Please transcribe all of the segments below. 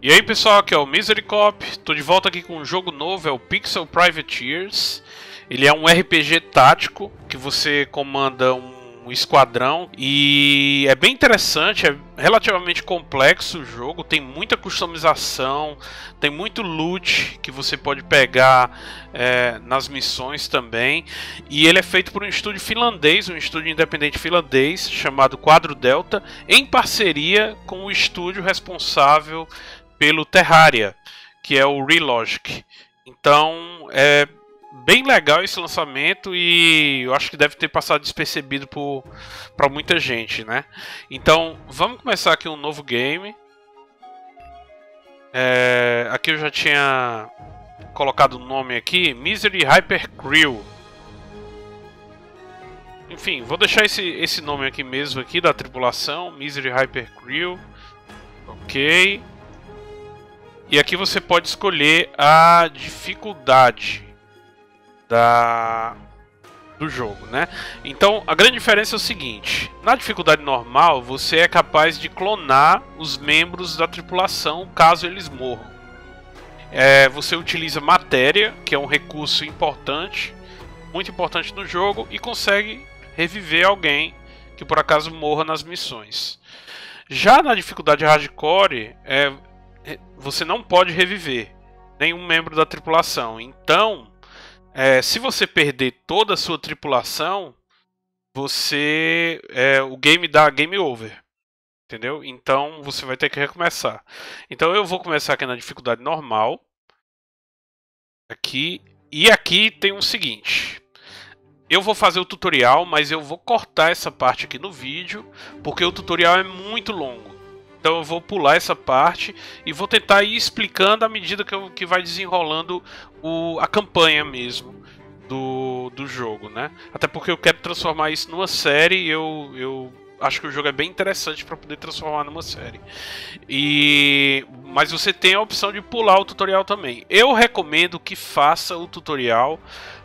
E aí pessoal, aqui é o Misery Cop, tô de volta aqui com um jogo novo, é o Pixel Privateers. Ele é um RPG tático que você comanda um esquadrão e é bem interessante, é relativamente complexo o jogo, tem muita customização, tem muito loot que você pode pegar é, nas missões também. E ele é feito por um estúdio finlandês, um estúdio independente finlandês chamado Quadro Delta, em parceria com o estúdio responsável pelo Terraria, que é o Relogic. Então é bem legal esse lançamento e eu acho que deve ter passado despercebido para muita gente, né? Então vamos começar aqui um novo game. É, aqui eu já tinha colocado o nome aqui, Misery Hyper Crew. Enfim, vou deixar esse, esse nome aqui mesmo aqui da tripulação, Misery Hyper Crew. Ok. E aqui você pode escolher a dificuldade da do jogo, né? Então, a grande diferença é o seguinte: na dificuldade normal, você é capaz de clonar os membros da tripulação caso eles morram. É, você utiliza matéria, que é um recurso importante, muito importante no jogo, e consegue reviver alguém que por acaso morra nas missões. Já na dificuldade hardcore, é, você não pode reviver nenhum membro da tripulação. Então, é, se você perder toda a sua tripulação, você é, o game dá game over. Entendeu? Então você vai ter que recomeçar. Então eu vou começar aqui na dificuldade normal. Aqui. E aqui tem o seguinte. Eu vou fazer o tutorial, mas eu vou cortar essa parte aqui no vídeo, porque o tutorial é muito longo. Então eu vou pular essa parte e vou tentar ir explicando à medida que, eu, que vai desenrolando o, a campanha mesmo do, do jogo, né? Até porque eu quero transformar isso numa série e eu, eu acho que o jogo é bem interessante para poder transformar numa série. E mas você tem a opção de pular o tutorial também. Eu recomendo que faça o tutorial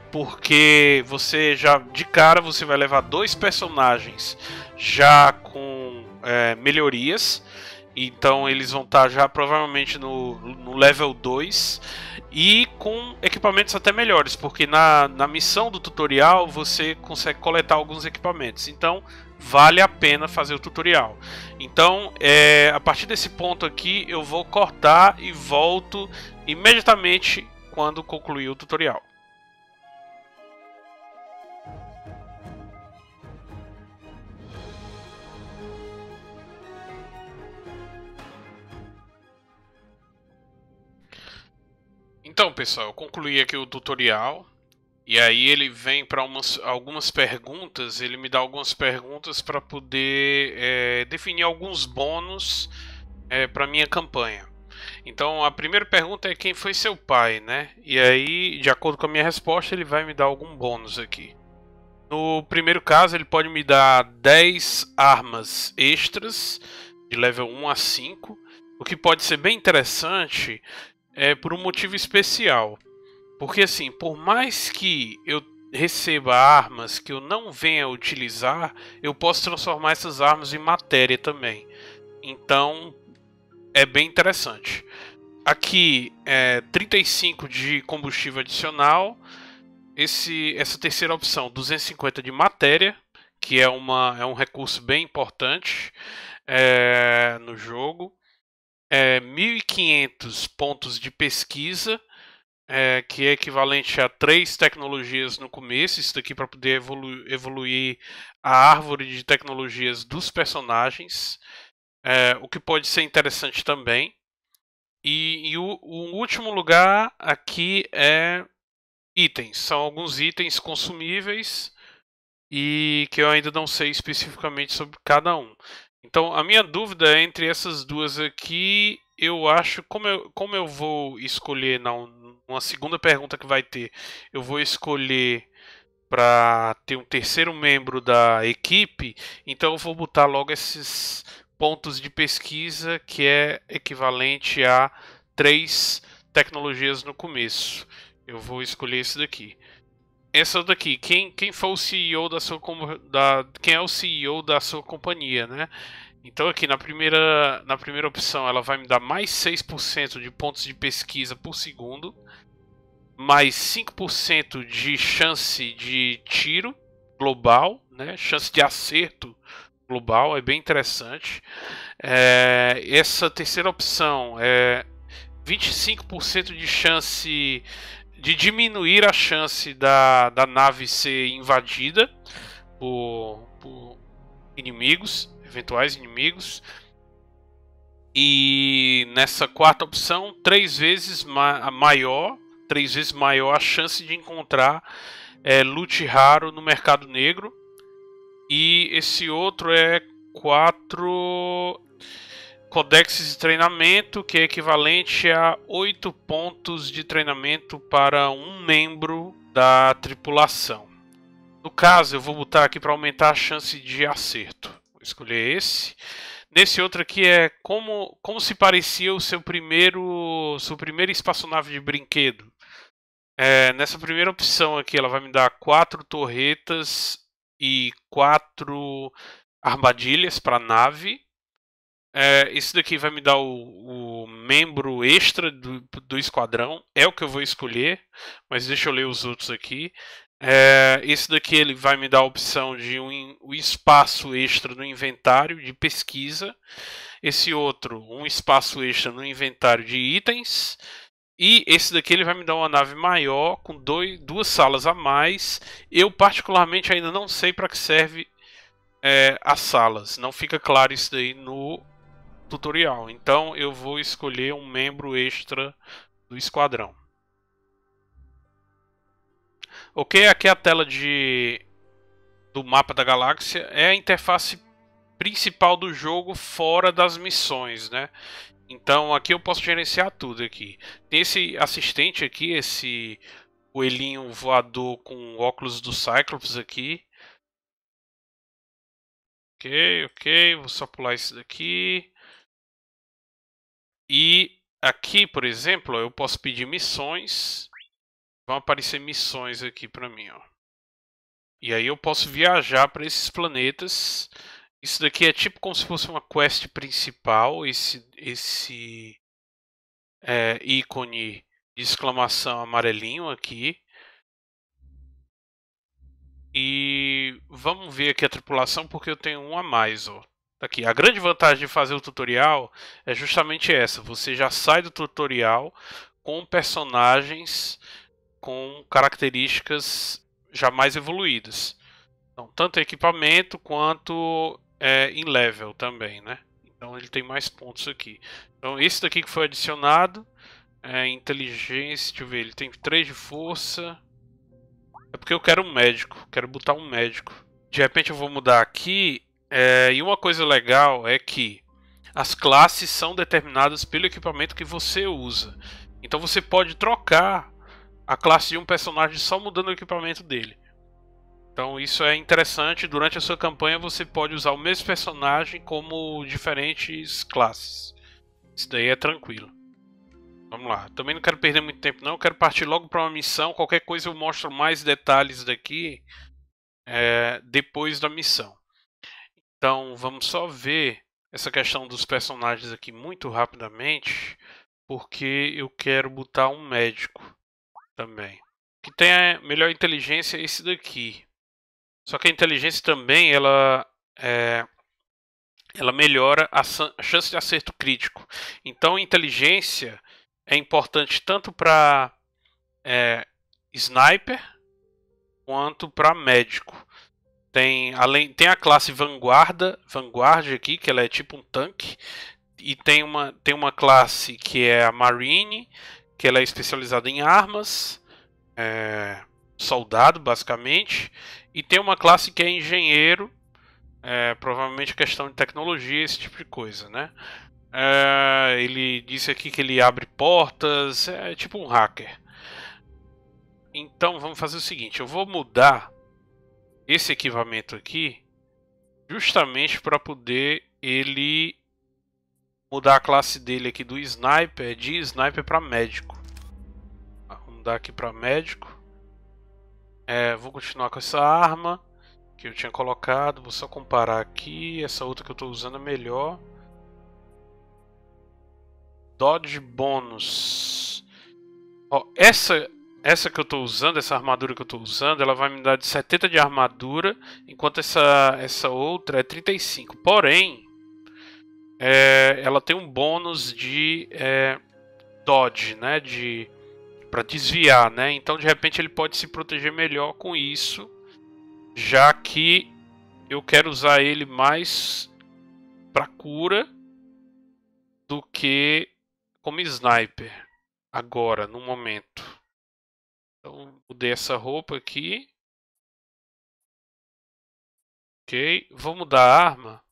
porque você já de cara você vai levar dois personagens já com é, melhorias então eles vão estar tá já provavelmente no, no level 2 e com equipamentos até melhores, porque na, na missão do tutorial você consegue coletar alguns equipamentos. Então vale a pena fazer o tutorial. Então é, a partir desse ponto aqui eu vou cortar e volto imediatamente quando concluir o tutorial. Então, pessoal, eu concluí aqui o tutorial. E aí ele vem para algumas perguntas, ele me dá algumas perguntas para poder é, definir alguns bônus é, para minha campanha. Então a primeira pergunta é quem foi seu pai, né? E aí, de acordo com a minha resposta, ele vai me dar algum bônus aqui. No primeiro caso, ele pode me dar 10 armas extras de level 1 a 5, o que pode ser bem interessante é por um motivo especial. Porque assim, por mais que eu receba armas que eu não venha utilizar, eu posso transformar essas armas em matéria também. Então é bem interessante. Aqui é 35 de combustível adicional. Esse, essa terceira opção, 250 de matéria, que é, uma, é um recurso bem importante é, no jogo é, 1.500 pontos de pesquisa, é, que é equivalente a três tecnologias no começo, isso daqui para poder evolu evoluir a árvore de tecnologias dos personagens, é, o que pode ser interessante também. E, e o, o, último lugar aqui é itens, são alguns itens consumíveis e que eu ainda não sei especificamente sobre cada um. Então, a minha dúvida é entre essas duas aqui, eu acho, como eu, como eu vou escolher na uma segunda pergunta que vai ter, eu vou escolher para ter um terceiro membro da equipe, então eu vou botar logo esses pontos de pesquisa que é equivalente a três tecnologias no começo. Eu vou escolher esse daqui essa daqui, quem, quem foi o CEO da sua da quem é o CEO da sua companhia, né? Então aqui na primeira, na primeira opção ela vai me dar mais 6% de pontos de pesquisa por segundo, mais 5% de chance de tiro global, né? chance de acerto global, é bem interessante. É, essa terceira opção é 25% de chance de diminuir a chance da, da nave ser invadida por, por inimigos, eventuais inimigos. E nessa quarta opção, três vezes ma maior, três vezes maior a chance de encontrar é, loot raro no mercado negro. E esse outro é quatro Codexes de treinamento, que é equivalente a 8 pontos de treinamento para um membro da tripulação. No caso, eu vou botar aqui para aumentar a chance de acerto. Vou escolher esse. Nesse outro aqui é como, como se parecia o seu primeiro, sua primeira espaçonave de brinquedo. É, nessa primeira opção aqui, ela vai me dar quatro torretas e quatro armadilhas para nave. É, esse daqui vai me dar o, o membro extra do, do, esquadrão. É o que eu vou escolher. Mas deixa eu ler os outros aqui. É, esse daqui ele vai me dar a opção de um, um espaço extra no inventário de pesquisa. Esse outro, um espaço extra no inventário de itens. E esse daqui ele vai me dar uma nave maior, com dois, duas salas a mais. Eu particularmente ainda não sei para que serve é, as salas. Não fica claro isso daí no tutorial. Então eu vou escolher um membro extra do esquadrão. Ok, aqui é a tela de do mapa da galáxia é a interface principal do jogo fora das missões, né? Então aqui eu posso gerenciar tudo aqui. Tem esse assistente aqui, esse coelhinho voador com óculos do Cyclops aqui. Ok, ok, vou só pular isso daqui. E aqui, por exemplo, eu posso pedir missões. Vão aparecer missões aqui para mim, ó. E aí eu posso viajar para esses planetas. Isso daqui é tipo como se fosse uma quest principal. Esse, esse é, ícone de exclamação amarelinho aqui. E vamos ver aqui a tripulação porque eu tenho um a mais, ó. Aqui, a grande vantagem de fazer o tutorial é justamente essa. Você já sai do tutorial com personagens com características já mais evoluídas. Então, tanto equipamento quanto é, em level também, né? Então ele tem mais pontos aqui. Então esse daqui que foi adicionado é inteligência, deixa eu ver, ele tem 3 de força. É porque eu quero um médico, quero botar um médico. De repente eu vou mudar aqui é, e uma coisa legal é que as classes são determinadas pelo equipamento que você usa. Então você pode trocar a classe de um personagem só mudando o equipamento dele. Então isso é interessante. Durante a sua campanha você pode usar o mesmo personagem como diferentes classes. Isso daí é tranquilo. Vamos lá. Também não quero perder muito tempo não. Quero partir logo para uma missão. Qualquer coisa eu mostro mais detalhes daqui é, depois da missão. Então vamos só ver essa questão dos personagens aqui muito rapidamente, porque eu quero botar um médico também. Que tem a melhor inteligência é esse daqui. Só que a inteligência também ela é, ela melhora a chance de acerto crítico. Então inteligência é importante tanto para é, sniper quanto para médico. Tem, além, tem a classe Vanguarda, Vanguard aqui, que ela é tipo um tanque. E tem uma, tem uma classe que é a Marine, que ela é especializada em armas. É, soldado, basicamente. E tem uma classe que é engenheiro, é, provavelmente questão de tecnologia, esse tipo de coisa, né? É, ele disse aqui que ele abre portas, é tipo um hacker. Então vamos fazer o seguinte, eu vou mudar esse equipamento aqui justamente para poder ele mudar a classe dele aqui do sniper de sniper para médico. Vamos mudar aqui para médico. É, vou continuar com essa arma que eu tinha colocado. Vou só comparar aqui. Essa outra que eu estou usando é melhor. Dodge bônus. Ó, essa essa que eu estou usando, essa armadura que eu estou usando, ela vai me dar de 70 de armadura, enquanto essa, essa outra é 35. Porém, é, ela tem um bônus de é, dodge, né? De para desviar, né? Então de repente ele pode se proteger melhor com isso, já que eu quero usar ele mais para cura do que como sniper agora, no momento. Então mudei essa roupa aqui. Ok, vou mudar a arma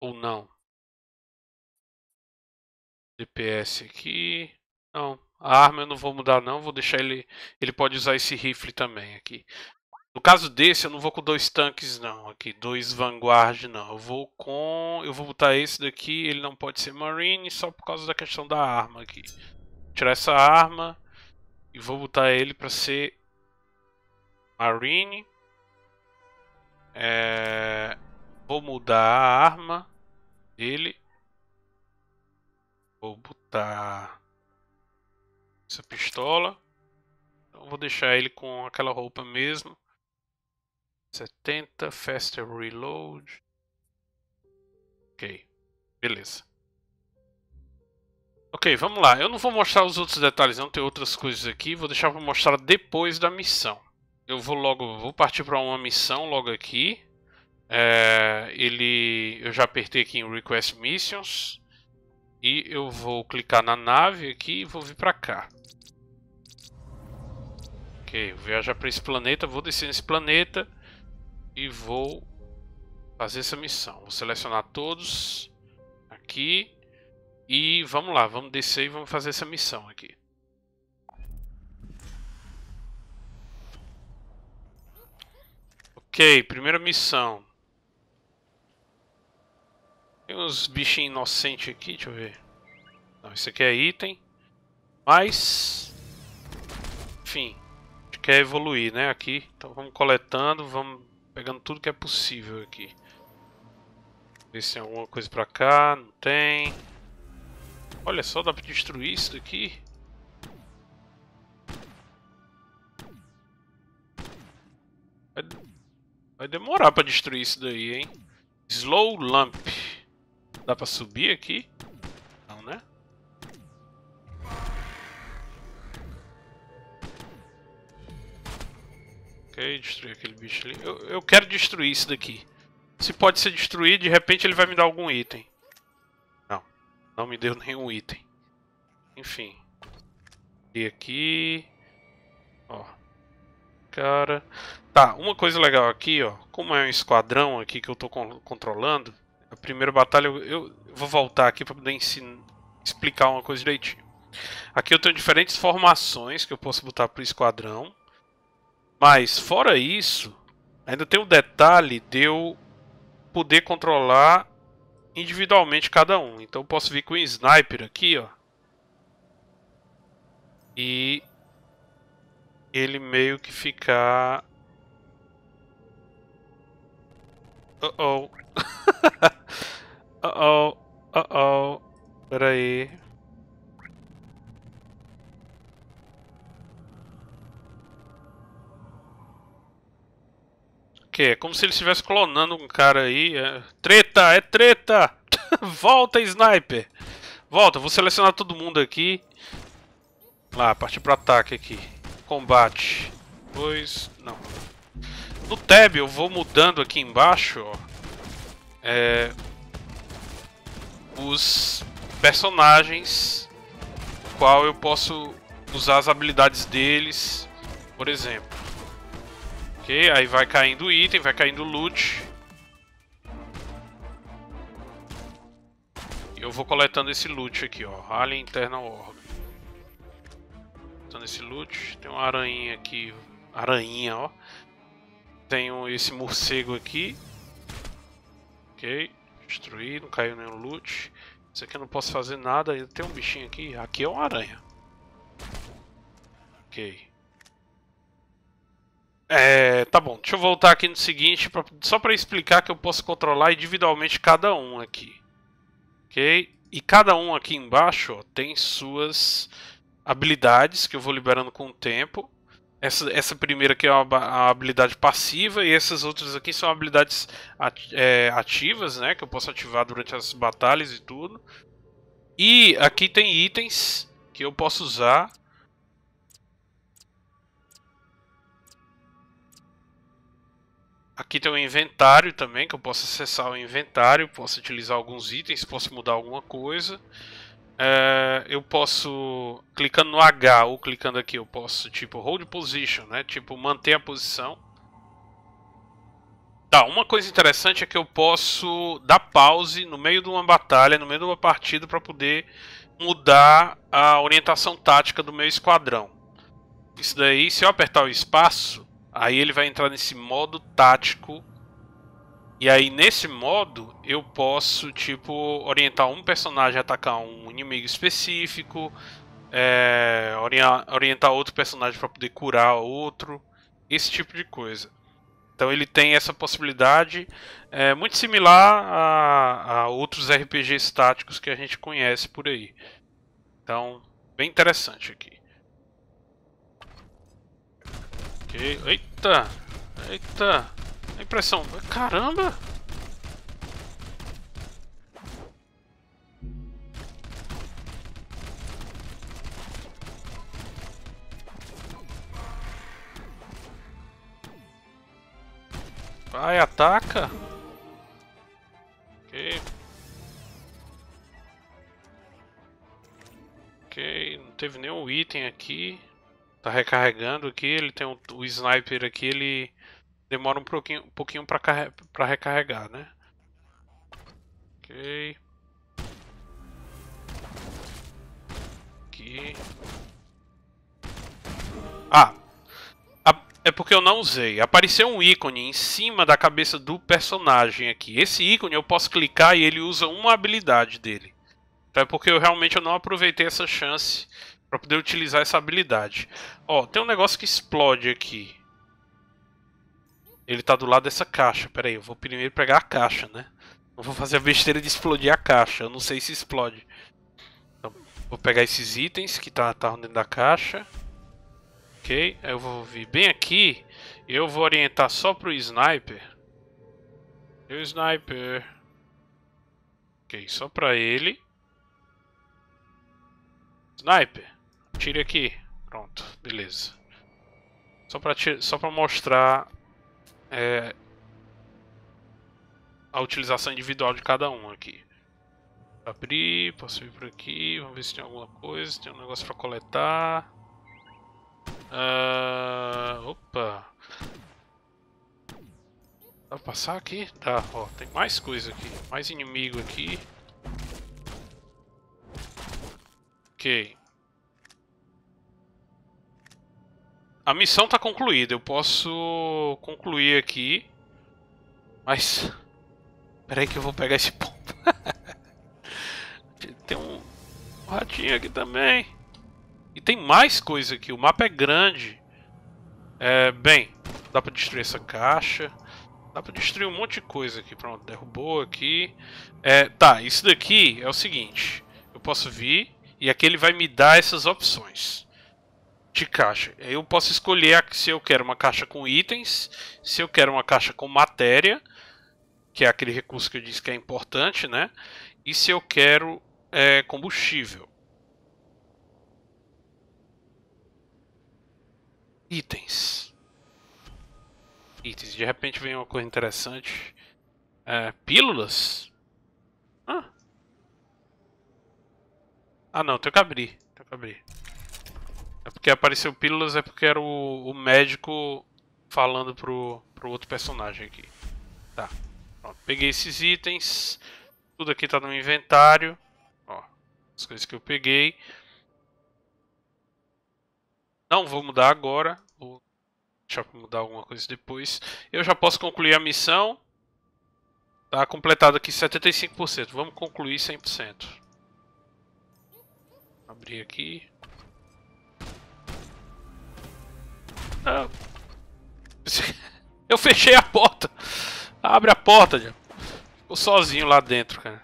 ou não? DPS aqui. Não, a arma eu não vou mudar não, vou deixar ele... Ele pode usar esse rifle também aqui. No caso desse, eu não vou com dois tanques não, aqui, dois Vanguard não. Eu vou com... Eu vou botar esse daqui, ele não pode ser Marine só por causa da questão da arma aqui. Tirar essa arma e vou botar ele para ser Marine. É... Vou mudar a arma dele. Vou botar essa pistola. Então vou deixar ele com aquela roupa mesmo. 70, faster reload. Ok, beleza. Ok, vamos lá. Eu não vou mostrar os outros detalhes, não tem outras coisas aqui. Vou deixar para mostrar depois da missão. Eu vou logo, vou partir para uma missão logo aqui. É, ele, eu já apertei aqui em Request Missions. E eu vou clicar na nave aqui e vou vir para cá. Ok, vou viajar para esse planeta, vou descer nesse planeta e vou fazer essa missão. Vou selecionar todos aqui e vamos lá, vamos descer e vamos fazer essa missão aqui. Ok, primeira missão. Tem uns bichinhos inocentes aqui, deixa eu ver. Não, isso aqui é item. Mas... Enfim, a gente quer evoluir, né, aqui. Então vamos coletando, vamos pegando tudo que é possível aqui. Ver se tem alguma coisa pra cá, não tem. Olha só, dá pra destruir isso daqui. Vai, vai demorar pra destruir isso daí, hein. Slow Lamp. Dá pra subir aqui? Não, né? Ok, destruir aquele bicho ali. Eu, eu quero destruir isso daqui. Se pode ser destruído, de repente ele vai me dar algum item. Não, me deu nenhum item. Enfim. E aqui... Ó. Cara... Tá, uma coisa legal aqui, ó. Como é um esquadrão aqui que eu tô controlando, a primeira batalha, eu, eu vou voltar aqui para poder ensinar, explicar uma coisa direitinho. Aqui eu tenho diferentes formações que eu posso botar para o esquadrão. Mas, fora isso, ainda tem o detalhe de eu poder controlar individualmente cada um. Então eu posso vir com o sniper aqui, ó. E ele meio que ficar... Uh oh. Uh oh, uh oh. Pera aí. Que é como se ele estivesse clonando um cara aí. É... Treta, é treta! Volta, sniper! Volta, vou selecionar todo mundo aqui. Lá, partir pro ataque aqui. Combate. Pois. Não. No tab eu vou mudando aqui embaixo, ó. É, os personagens qual eu posso usar as habilidades deles, por exemplo. Ok, aí vai caindo item, vai caindo loot. Eu vou coletando esse loot aqui, ó. Alien Internal Organ. Coletando esse loot. Tem uma aranha aqui. Aranha, ó. Tenho esse morcego aqui. Ok. Destruir, não caiu nenhum loot. Isso aqui eu não posso fazer nada. Tem um bichinho aqui. Aqui é uma aranha. Ok. É, tá bom, deixa eu voltar aqui no seguinte, pra, só para explicar que eu posso controlar individualmente cada um aqui. Ok? E cada um aqui embaixo ó, tem suas habilidades que eu vou liberando com o tempo. Essa, essa primeira aqui é uma, habilidade passiva e essas outras aqui são habilidades é, ativas, né? Que eu posso ativar durante as batalhas e tudo. E aqui tem itens que eu posso usar. Aqui tem o inventário também, que eu posso acessar o inventário, posso utilizar alguns itens, posso mudar alguma coisa. É, eu posso, clicando no H ou clicando aqui, eu posso, tipo, hold position, né? Tipo, manter a posição. Tá, uma coisa interessante é que eu posso dar pause no meio de uma batalha, no meio de uma partida, para poder mudar a orientação tática do meu esquadrão. Isso daí, se eu apertar o espaço, aí ele vai entrar nesse modo tático e aí nesse modo eu posso tipo orientar um personagem a atacar um inimigo específico, é, orientar outro personagem para poder curar outro, esse tipo de coisa. Então ele tem essa possibilidade é, muito similar a, a outros RPGs táticos que a gente conhece por aí. Então, bem interessante aqui. Ok, eita, eita. A impressão. Caramba! Vai, ataca! Ok. Ok, não teve nenhum item aqui. Tá recarregando aqui, ele tem um, o sniper aqui, ele demora um pouquinho, um pouquinho para recarregar, né? Ok. Aqui. Ah, é porque eu não usei. Apareceu um ícone em cima da cabeça do personagem aqui. Esse ícone eu posso clicar e ele usa uma habilidade dele. Então é porque eu realmente eu não aproveitei essa chance para poder utilizar essa habilidade. Ó, tem um negócio que explode aqui. Ele tá do lado dessa caixa. Pera aí, eu vou primeiro pegar a caixa, né? Não vou fazer a besteira de explodir a caixa. Eu não sei se explode. Então, vou pegar esses itens que tá, tá dentro da caixa. Ok, aí eu vou vir bem aqui. Eu vou orientar só pro sniper. O sniper. Ok, só pra ele. Sniper, tire aqui. Pronto, beleza. Só pra, só pra mostrar é, a utilização individual de cada um aqui. Abrir, posso vir por aqui, vamos ver se tem alguma coisa, tem um negócio para coletar. Uh, opa! Dá pra passar aqui? Tá, ó, tem mais coisa aqui, mais inimigo aqui. Ok. A missão está concluída. Eu posso concluir aqui. Mas... Peraí que eu vou pegar esse ponto. tem um ratinho aqui também. E tem mais coisa aqui. O mapa é grande. É, bem, dá para destruir essa caixa. Dá para destruir um monte de coisa aqui. Pronto, derrubou aqui. É, tá, isso daqui é o seguinte. Eu posso vir e aqui ele vai me dar essas opções de caixa. Eu posso escolher se eu quero uma caixa com itens, se eu quero uma caixa com matéria, que é aquele recurso que eu disse que é importante, né? E se eu quero é, combustível. Itens. Itens. De repente vem uma coisa interessante. É, pílulas? Ah. ah não, tem que abrir. Tem que abrir. É porque apareceu pílulas, é porque era o, o médico falando pro, pro outro personagem aqui. Tá. Pronto, peguei esses itens. Tudo aqui tá no inventário. Ó, as coisas que eu peguei. Não vou mudar agora. Vou deixar pra mudar alguma coisa depois. Eu já posso concluir a missão. Tá completado aqui 75%. Vamos concluir 100%. Abrir aqui. Eu fechei a porta. Abre a porta, já. Ficou sozinho lá dentro, cara.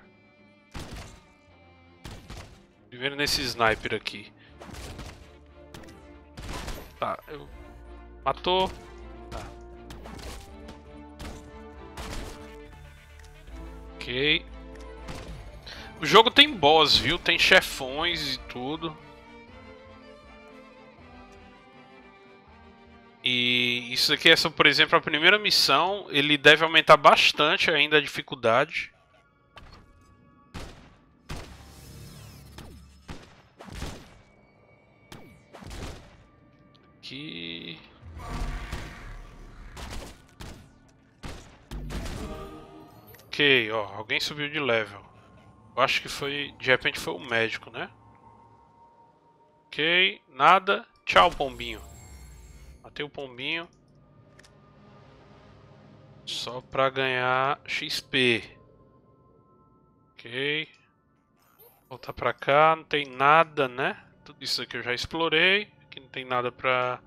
Primeiro nesse sniper aqui. Tá, eu... Matou. Tá. Ok. O jogo tem boss, viu? Tem chefões e tudo. E isso aqui é, por exemplo, a primeira missão. Ele deve aumentar bastante ainda a dificuldade. Aqui... Ok, ó, alguém subiu de level. Eu acho que foi, de repente foi o médico, né? Ok, nada. Tchau, pombinho. Matei o pombinho. Só pra ganhar XP. Ok. Voltar pra cá, não tem nada, né? Tudo isso aqui eu já explorei. Aqui não tem nada pra...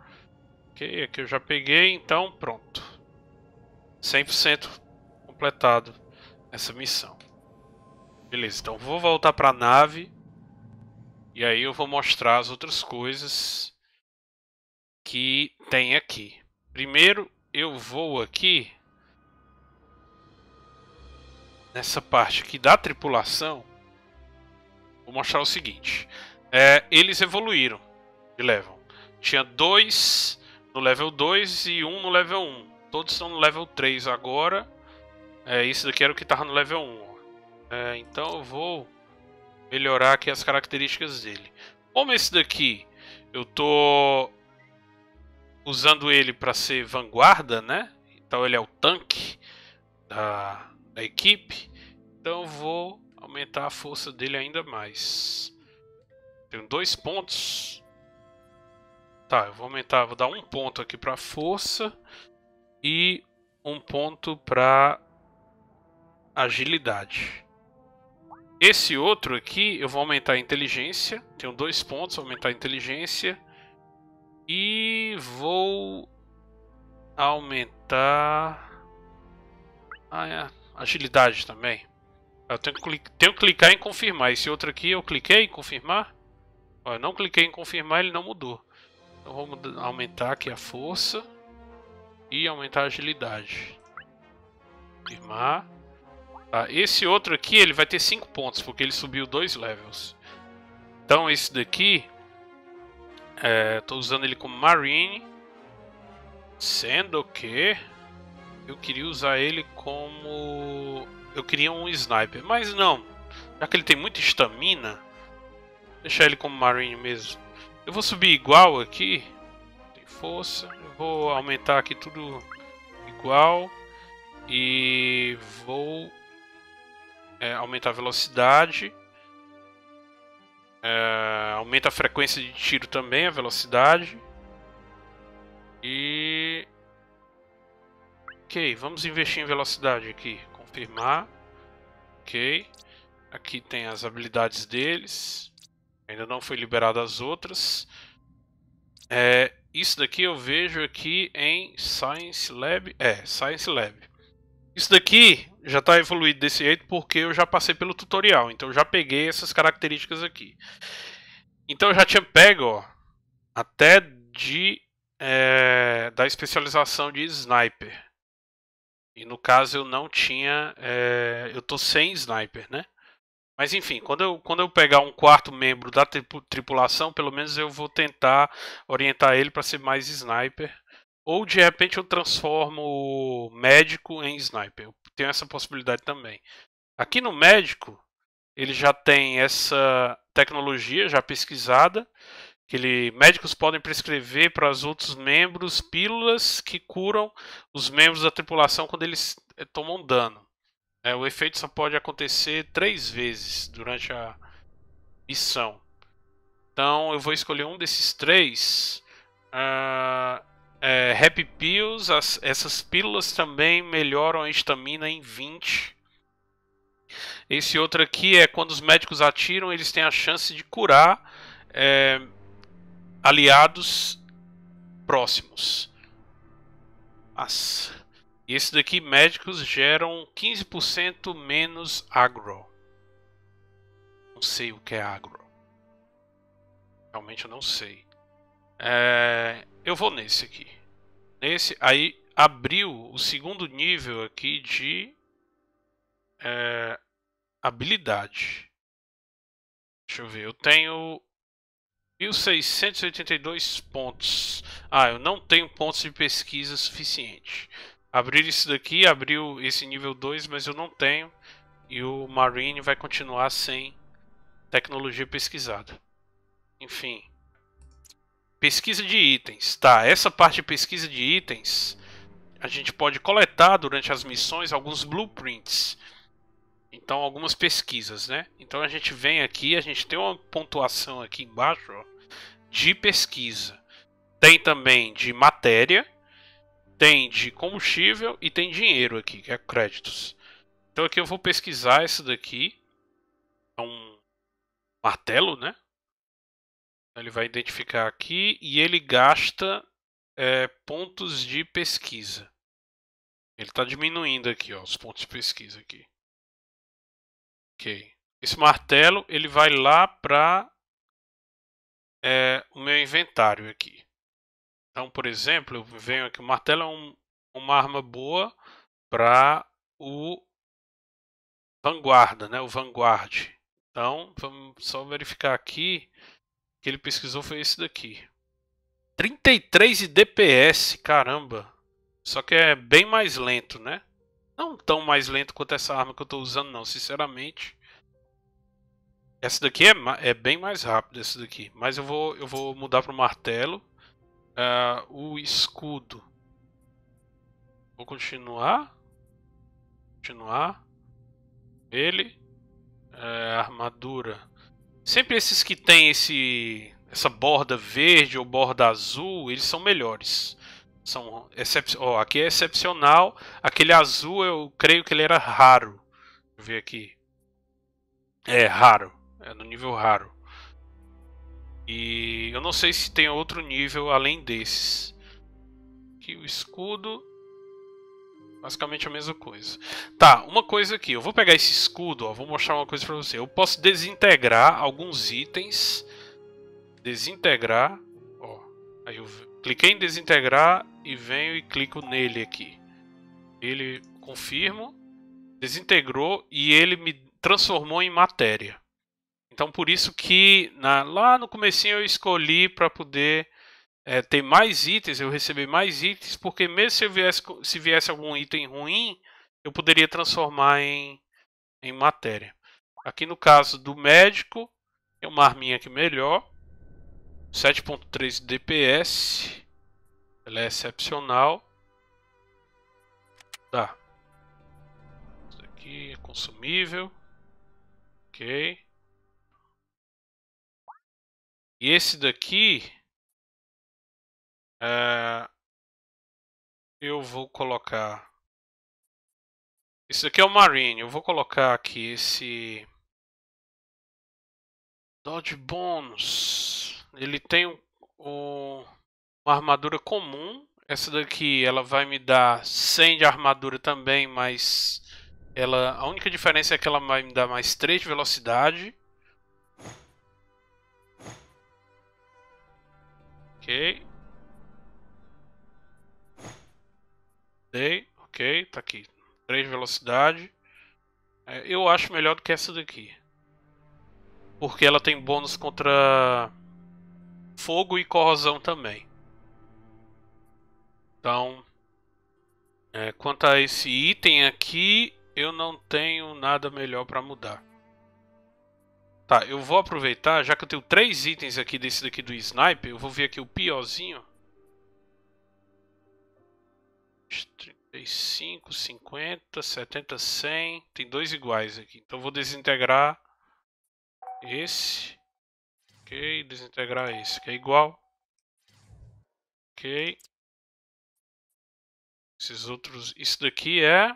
Ok, aqui eu já peguei, então pronto. 100% completado essa missão. Beleza, então vou voltar pra nave. E aí eu vou mostrar as outras coisas que tem aqui. Primeiro eu vou aqui nessa parte aqui da tripulação. Vou mostrar o seguinte. É, eles evoluíram de level. Tinha dois no level 2 e um no level 1. Todos estão no level 3 agora. É, isso daqui era o que estava no level 1. É, então eu vou melhorar aqui as características dele. Como esse daqui eu tô usando ele para ser vanguarda, né? Então ele é o tanque da, da equipe. Então vou aumentar a força dele ainda mais. Tenho dois pontos. Tá, eu vou aumentar, vou dar um ponto aqui para força e um ponto para agilidade. Esse outro aqui eu vou aumentar a inteligência. Tenho dois pontos, aumentar a inteligência. E vou aumentar é. agilidade também. Eu tenho que, tenho que clicar em confirmar. Esse outro aqui eu cliquei em confirmar. eu não cliquei em confirmar, ele não mudou. Então vamos aumentar aqui a força e aumentar a agilidade. Confirmar. Tá, esse outro aqui ele vai ter 5 pontos, porque ele subiu dois levels. Então esse daqui, estou é, usando ele como Marine, sendo que eu queria usar ele como... Eu queria um Sniper, mas não, já que ele tem muita estamina, deixar ele como Marine mesmo. Eu vou subir igual aqui, tem força, eu vou aumentar aqui tudo igual. E vou é, aumenta a velocidade. É, aumenta a frequência de tiro também, a velocidade. E... Ok, vamos investir em velocidade aqui. Confirmar. Ok. Aqui tem as habilidades deles. Ainda não foi liberado as outras. É, isso daqui eu vejo aqui em Science Lab. É, Science Lab. Isso daqui já está evoluído desse jeito porque eu já passei pelo tutorial. Então eu já peguei essas características aqui. Então eu já tinha pego ó, até de é, da especialização de sniper. E no caso eu não tinha. É, eu tô sem sniper, né? Mas enfim, quando eu, quando eu pegar um quarto membro da tripulação, pelo menos eu vou tentar orientar ele para ser mais sniper ou de repente eu transformo o médico em sniper. Eu tenho essa possibilidade também. Aqui no médico, ele já tem essa tecnologia já pesquisada, que ele, médicos podem prescrever para os outros membros pílulas que curam os membros da tripulação quando eles eh, tomam dano. É, o efeito só pode acontecer três vezes durante a missão. Então eu vou escolher um desses três. Uh, é, Happy Pills, as, essas pílulas também melhoram a estamina em 20. Esse outro aqui é quando os médicos atiram, eles têm a chance de curar é, aliados próximos. Nossa. E esse daqui, médicos geram 15% menos agro. Não sei o que é agro. Realmente eu não sei. É, eu vou nesse aqui. Nesse, aí abriu o segundo nível aqui de é, habilidade. Deixa eu ver, eu tenho 1682 pontos. Ah, eu não tenho pontos de pesquisa suficiente. Abrir isso daqui, abriu esse nível 2, mas eu não tenho. E o Marine vai continuar sem tecnologia pesquisada. Enfim. Pesquisa de itens. Tá, essa parte de pesquisa de itens, a gente pode coletar durante as missões alguns blueprints. Então, algumas pesquisas, né? Então a gente vem aqui, a gente tem uma pontuação aqui embaixo ó, de pesquisa. Tem também de matéria tem de combustível e tem dinheiro aqui, que é créditos. Então aqui eu vou pesquisar esse daqui. É um martelo, né? Ele vai identificar aqui e ele gasta é, pontos de pesquisa. Ele está diminuindo aqui, ó, os pontos de pesquisa aqui. Ok. Esse martelo ele vai lá para é, o meu inventário aqui. Então, por exemplo, eu venho aqui, o martelo é um, uma arma boa para o vanguarda, né? O vanguard. Então, vamos só verificar aqui que ele pesquisou foi esse daqui. 33 de DPS, caramba. Só que é bem mais lento, né? Não tão mais lento quanto essa arma que eu estou usando, não, sinceramente. Essa daqui é, é bem mais rápida, essa daqui. Mas eu vou, eu vou mudar para o martelo. Uh, o escudo. Vou continuar. Continuar. Ele. Uh, armadura. Sempre esses que tem esse essa borda verde ou borda azul, eles são melhores. São excep... oh, aqui é excepcional. Aquele azul eu creio que ele era raro. Deixa eu ver aqui. É raro. É no nível raro. E eu não sei se tem outro nível além desses. Aqui o escudo. Basicamente a mesma coisa. Tá, uma coisa aqui. Eu vou pegar esse escudo, ó, vou mostrar uma coisa pra você. Eu posso desintegrar alguns itens. Desintegrar. Ó, aí eu cliquei em desintegrar e venho e clico nele aqui. Ele confirmo. Desintegrou e ele me transformou em matéria. Então por isso que na, lá no comecinho eu escolhi para poder é, ter mais itens, eu receber mais itens, porque mesmo se, viesse, se viesse algum item ruim, eu poderia transformar em, em matéria. Aqui no caso do médico, tem uma arminha aqui melhor. 7.3 DPS. Ela é excepcional. Tá. Isso aqui é consumível. Ok. E esse daqui é, eu vou colocar. Esse aqui é o Marine. Eu vou colocar aqui esse Dodge Bônus. Ele tem um, um, uma armadura comum. Essa daqui ela vai me dar 100 de armadura também, mas ela a única diferença é que ela vai me dar mais 3 de velocidade. Ok. Dei. Ok, tá aqui. 3 de velocidade. É, eu acho melhor do que essa daqui. Porque ela tem bônus contra fogo e corrosão também. Então, é, quanto a esse item aqui, eu não tenho nada melhor para mudar. Tá, eu vou aproveitar, já que eu tenho três itens aqui desse daqui do sniper, eu vou ver aqui o piorzinho. 35, 50, 70, 100. Tem dois iguais aqui. Então vou desintegrar esse. Ok, desintegrar esse, que é igual. Ok. Esses outros. Isso daqui é.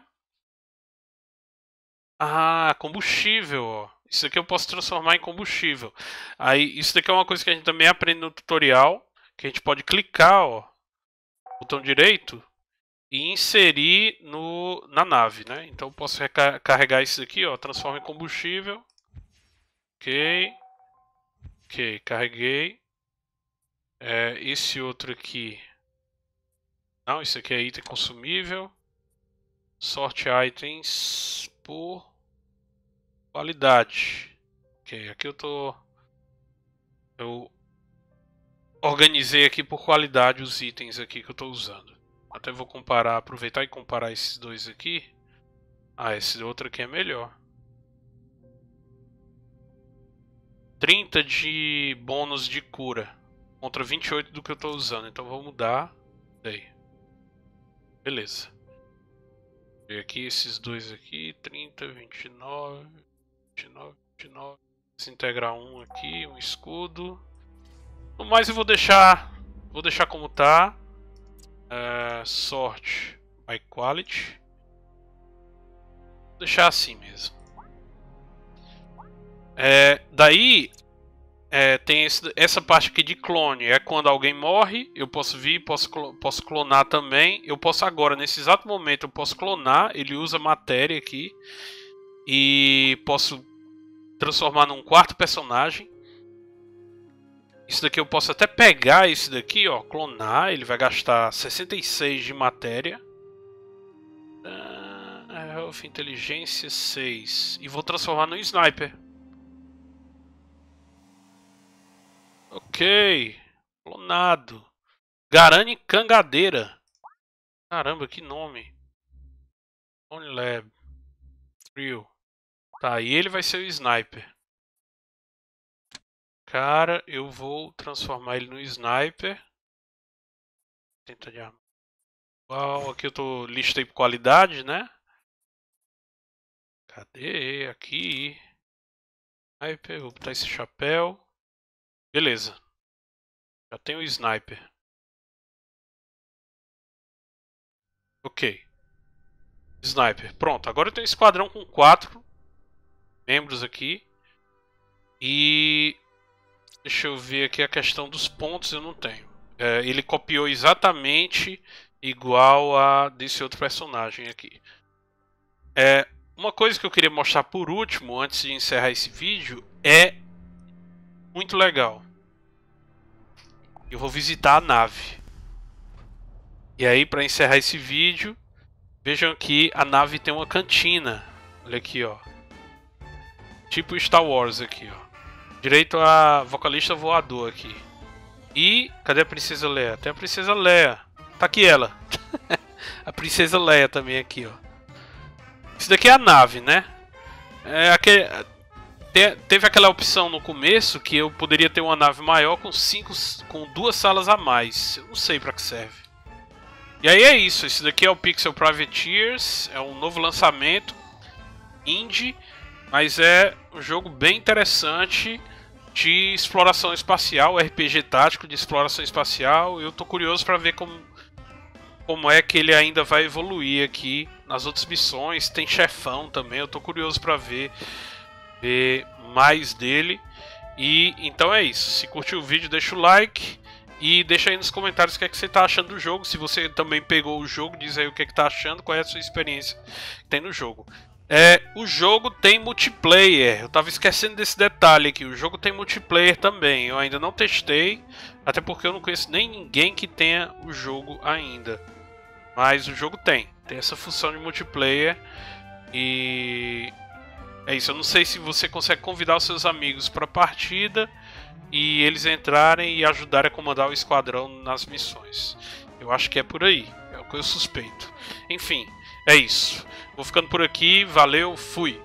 Ah, combustível, ó. Isso aqui eu posso transformar em combustível. Aí, isso daqui é uma coisa que a gente também aprende no tutorial, que a gente pode clicar, ó, botão direito, e inserir no, na nave, né? Então posso carregar isso aqui, ó, transforma em combustível. Ok. Ok, carreguei. É, esse outro aqui. Não, isso aqui é item consumível. Sorte itens por qualidade. Ok, aqui eu tô. Eu organizei aqui por qualidade os itens aqui que eu estou usando. Até vou comparar, aproveitar e comparar esses dois aqui. Ah, esse outro aqui é melhor. 30 de bônus de cura. Contra 28 do que eu estou usando. Então vou mudar. Aí. Beleza. Ver aqui esses dois aqui. 30, 29, 29, 29. Desintegrar um aqui, um escudo. No mais eu vou deixar. Vou deixar como tá. Sort by quality. Vou deixar assim mesmo. É, daí é, tem esse, essa parte aqui de clone. É quando alguém morre, eu posso vir, posso, posso clonar também. Eu posso agora, nesse exato momento, eu posso clonar. Ele usa matéria aqui. E posso transformar num quarto personagem. Isso daqui eu posso até pegar esse daqui, ó, clonar. Ele vai gastar 66 de matéria. Uh, Health, inteligência 6. E vou transformar no sniper. Ok. Clonado. Garane Cangadeira. Caramba, que nome. Onlab. Trio. Tá, e ele vai ser o sniper. Cara, eu vou transformar ele no sniper. Tenta de arma. Uau, aqui eu tô listei por qualidade, né? Cadê? Aqui. Sniper, vou botar esse chapéu. Beleza. Já tenho o sniper. Ok. Sniper. Pronto, agora eu tenho um esquadrão com quatro membros aqui. E Deixa eu ver aqui a questão dos pontos, eu não tenho. É, ele copiou exatamente igual a desse outro personagem aqui. É, uma coisa que eu queria mostrar por último, antes de encerrar esse vídeo, é muito legal. Eu vou visitar a nave. E aí, para encerrar esse vídeo, vejam que a nave tem uma cantina. Olha aqui, ó. Tipo Star Wars aqui, ó. Direito a vocalista voador aqui. E cadê a princesa Leia? Tem a princesa Leia. Tá aqui ela. a princesa Leia também aqui, ó. Isso daqui é a nave, né? É aquele, te, teve aquela opção no começo que eu poderia ter uma nave maior com cinco, com duas salas a mais. Eu não sei para que serve. E aí é isso. Esse daqui é o Pixel Privateers. É um novo lançamento indie, mas é um jogo bem interessante de exploração espacial, RPG tático de exploração espacial. Eu tô curioso para ver como, como é que ele ainda vai evoluir aqui nas outras missões. Tem chefão também, eu tô curioso para ver, ver mais dele. E então é isso. Se curtiu o vídeo, deixa o like. E deixa aí nos comentários o que, é que você está achando do jogo. Se você também pegou o jogo, diz aí o que, é que tá achando, qual é a sua experiência que tem no jogo. É, o jogo tem multiplayer. Eu tava esquecendo desse detalhe aqui. O jogo tem multiplayer também. Eu ainda não testei, até porque eu não conheço nem ninguém que tenha o jogo ainda. Mas o jogo tem. Tem essa função de multiplayer. E é isso. Eu não sei se você consegue convidar os seus amigos para a partida e eles entrarem e ajudarem a comandar o esquadrão nas missões. Eu acho que é por aí. É o que eu suspeito. Enfim, é isso. Vou ficando por aqui, valeu, fui!